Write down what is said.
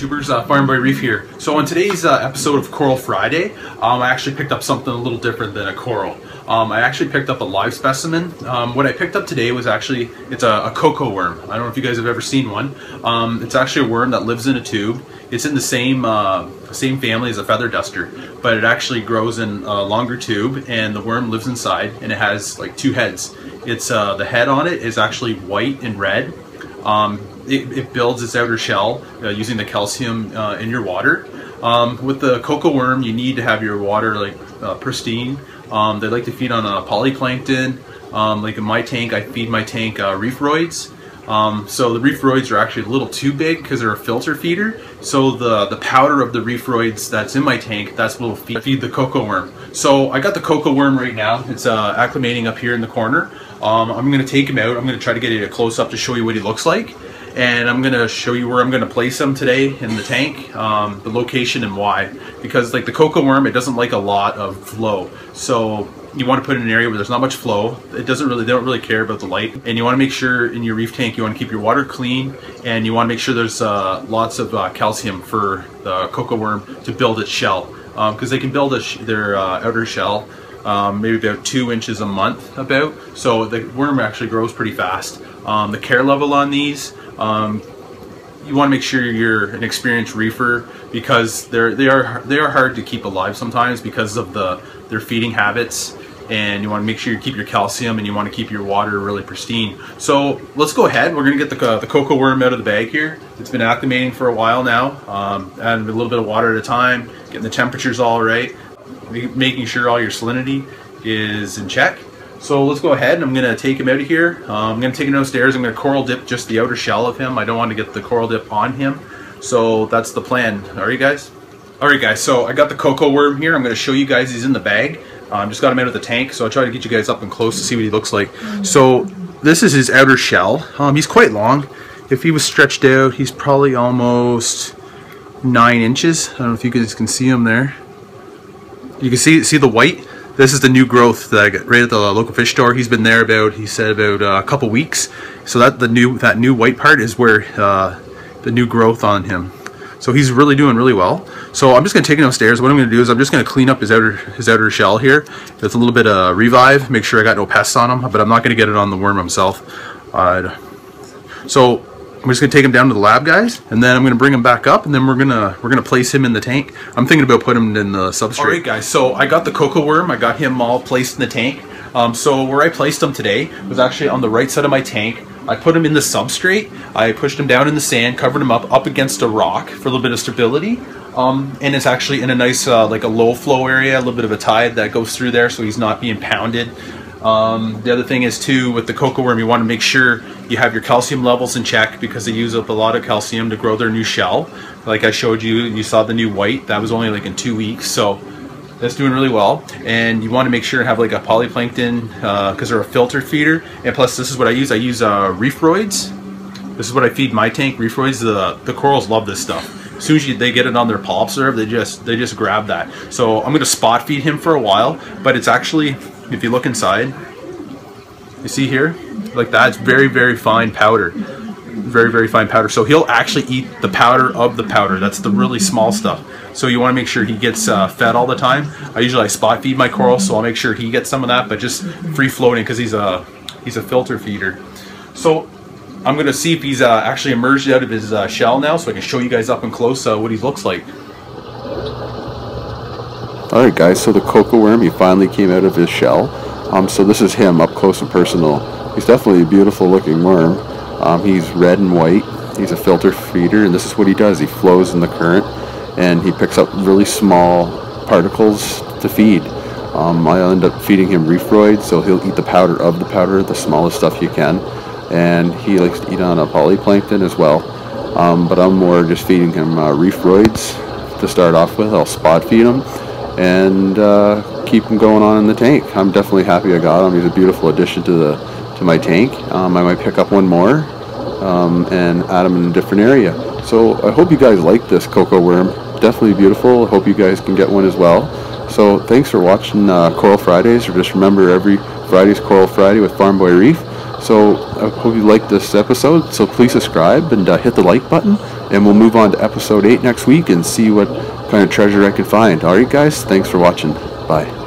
YouTubers, uh, Farm Boy Reef here. So on today's uh, episode of Coral Friday, um, I actually picked up something a little different than a coral. Um, I actually picked up a live specimen. Um, what I picked up today was actually, it's a, a, coco worm. I don't know if you guys have ever seen one. Um, it's actually a worm that lives in a tube. It's in the same uh, same family as a feather duster, but it actually grows in a longer tube and the worm lives inside and it has like two heads. It's uh, The head on it is actually white and red. Um, it, it, builds its outer shell uh, using the calcium uh, in your water. Um, with the coco worm, you need to have your water like uh, pristine. Um, they like to feed on uh, polyplankton. Um, like in my tank, I feed my tank uh, reefroids. Um, so the reefroids are actually a little too big because they're a filter feeder. So the, the powder of the reefroids that's in my tank, that's what will feed, feed the coco worm. So I got the coco worm right now. It's uh, acclimating up here in the corner. Um, I'm going to take him out. I'm going to try to get it a close up to show you what he looks like and I'm gonna show you where I'm gonna place them today in the tank, um, the location and why. Because like the coco worm, it doesn't like a lot of flow. So you want to put it in an area where there's not much flow. It doesn't really, they don't really care about the light. And you want to make sure in your reef tank, you want to keep your water clean and you want to make sure there's uh, lots of uh, calcium for the coco worm to build its shell. Because um, they can build their uh, outer shell um, maybe about two inches a month about. So the worm actually grows pretty fast. Um, the care level on these, um, you want to make sure you're an experienced reefer because they're they are they are hard to keep alive sometimes because of the their feeding habits and you want to make sure you keep your calcium and you want to keep your water really pristine. So let's go ahead. We're going to get the, uh, the coco worm out of the bag here. It's been acclimating for a while now. Um, adding a little bit of water at a time, getting the temperatures all right, making sure all your salinity is in check. So let's go ahead and I'm gonna take him out of here. Um, I'm gonna take him downstairs. I'm gonna coral dip just the outer shell of him. I don't want to get the coral dip on him. So that's the plan. All right, guys? All right, guys, so I got the coco worm here. I'm gonna show you guys he's in the bag. Um, just got him out of the tank, so I'll try to get you guys up and close to see what he looks like. So this is his outer shell. Um, he's quite long. If he was stretched out, he's probably almost nine inches. I don't know if you guys can see him there. You can see see the white this is the new growth that I got right at the local fish store. He's been there about, he said about uh, a couple weeks. So that the new that new white part is where uh, the new growth on him. So he's really doing really well. So I'm just going to take him downstairs. What I'm going to do is I'm just going to clean up his outer his outer shell here with a little bit of revive, make sure I got no pests on him, but I'm not going to get it on the worm himself. Uh, so I'm just gonna take him down to the lab, guys, and then I'm gonna bring him back up, and then we're gonna we're gonna place him in the tank. I'm thinking about putting him in the substrate. All right, guys. So I got the coco worm. I got him all placed in the tank. Um, so where I placed him today was actually on the right side of my tank. I put him in the substrate. I pushed him down in the sand, covered him up up against a rock for a little bit of stability. Um, and it's actually in a nice uh, like a low flow area, a little bit of a tide that goes through there, so he's not being pounded. Um, the other thing is too with the coco worm, you want to make sure you have your calcium levels in check because they use up a lot of calcium to grow their new shell. Like I showed you, you saw the new white. That was only like in two weeks, so that's doing really well. And you want to make sure to have like a polyplankton because uh, they're a filter feeder. And plus, this is what I use. I use uh, reefroids. This is what I feed my tank. Reefroids. The the corals love this stuff. As soon as you, they get it on their polyp serve, they just they just grab that. So I'm to spot feed him for a while, but it's actually if you look inside, you see here, like that's very, very fine powder. Very, very fine powder. So he'll actually eat the powder of the powder. That's the really small stuff. So you want to make sure he gets uh, fed all the time. I usually I spot feed my coral, so I'll make sure he gets some of that, but just free floating because he's a he's a filter feeder. So I'm gonna see if he's uh, actually emerged out of his uh, shell now, so I can show you guys up and close uh, what he looks like. Alright guys, so the coco worm, he finally came out of his shell. Um, so this is him up close and personal. He's definitely a beautiful looking worm. Um, he's red and white. He's a filter feeder and this is what he does. He flows in the current and he picks up really small particles to feed. Um, I end up feeding him reefroids, so he'll eat the powder of the powder, the smallest stuff you can. And he likes to eat on a polyplankton as well. Um, but I'm more just feeding him uh, reefroids to start off with. I'll spot feed him and uh, keep him going on in the tank. I'm definitely happy I got him. He's a beautiful addition to the to my tank. Um, I might pick up one more um, and add him in a different area. So I hope you guys like this coco worm. Definitely beautiful. I hope you guys can get one as well. So thanks for watching uh, Coral Fridays. Or just remember every Friday's Coral Friday with Farm Boy Reef. So I hope you liked this episode. So please subscribe and uh, hit the like button and we'll move on to episode 8 next week and see what kind of treasure I can find. Alright, guys, thanks for watching. Bye.